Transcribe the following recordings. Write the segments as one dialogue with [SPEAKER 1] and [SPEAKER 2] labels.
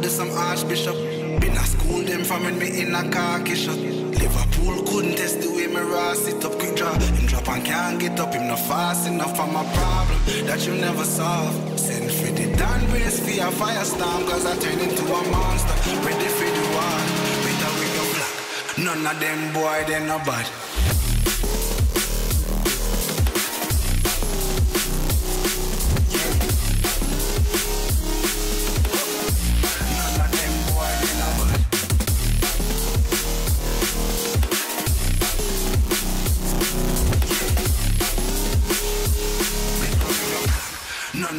[SPEAKER 1] do some archbishop. Been a school them from when me in a car shop. Liverpool couldn't test the way me raw sit up quick draw. Him drop and can't get up, him not fast enough for my problem that you never solve. Send for the Dan race for a firestorm, cause I turn into a monster. Ready for the war, better with your black. None of them boy, they no bad.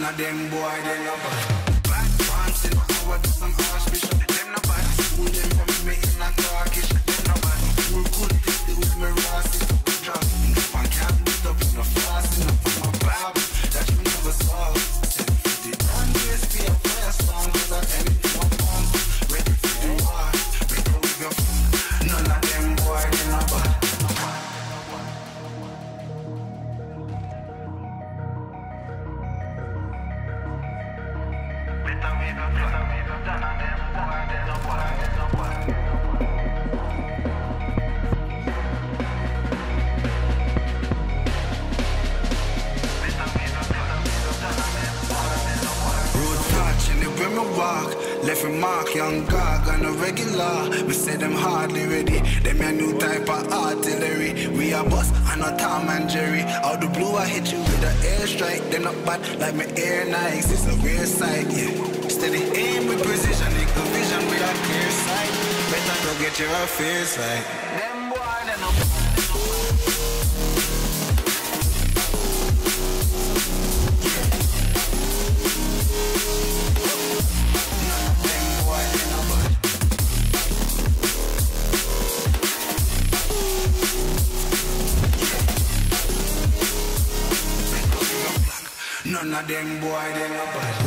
[SPEAKER 1] Of them boy, they no bad. Pants in some. Them no bad. School them me walk. Left a mark, young gog on a regular. We say them hardly ready. Them a new type of artillery. We a boss and a Tom and Jerry. Out the blue I hit you with an airstrike. Them not bad like my air Nikes It's a rare sight, yeah. Steady aim with precision. Eagle vision with a clear sight. Better go get your affairs right them boy, they no bad.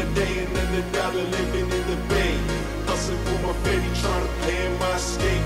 [SPEAKER 2] Another
[SPEAKER 3] day, another dollar living in the bay. Hustling for my baby, trying to plan my escape.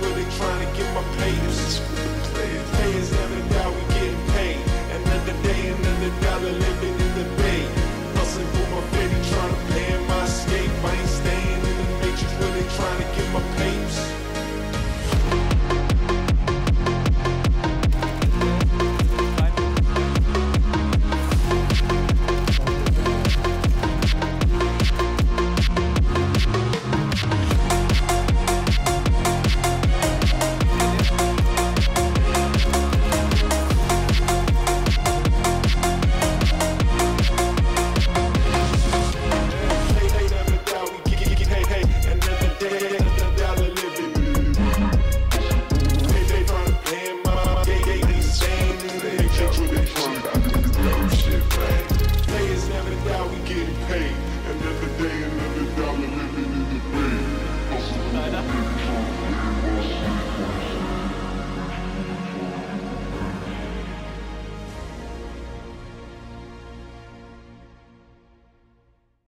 [SPEAKER 3] really trying to get my payers? This players. Players never die, we getting paid. Another day, another dollar living